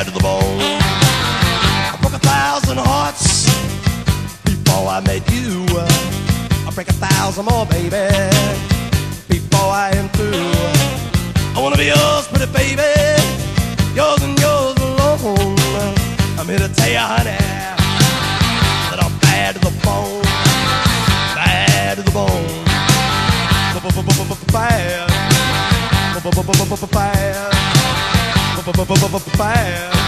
Bad to the bone. I broke a thousand hearts before I met you. I'll break a thousand more, baby, before I am through. I wanna be yours, pretty baby, yours and yours alone. I'm here to tell you, honey, that I'm bad to the bone, bad to the bone, bad, bad, bad.